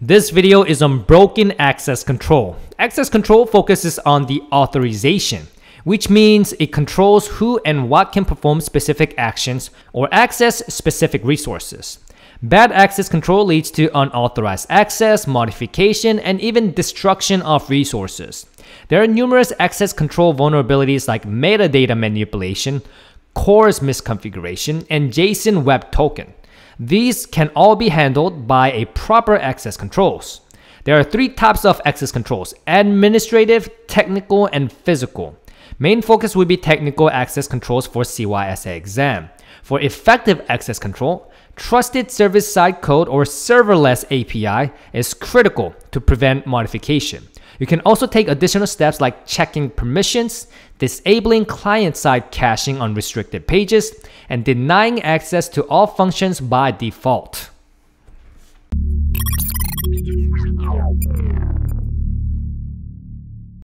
This video is on broken access control. Access control focuses on the authorization, which means it controls who and what can perform specific actions or access specific resources. Bad access control leads to unauthorized access, modification, and even destruction of resources. There are numerous access control vulnerabilities like metadata manipulation, CORS misconfiguration, and JSON Web Token. These can all be handled by a proper access controls. There are three types of access controls, administrative, technical, and physical. Main focus will be technical access controls for CYSA exam. For effective access control, trusted server-side code or serverless API is critical to prevent modification. You can also take additional steps like checking permissions, disabling client-side caching on restricted pages, and denying access to all functions by default.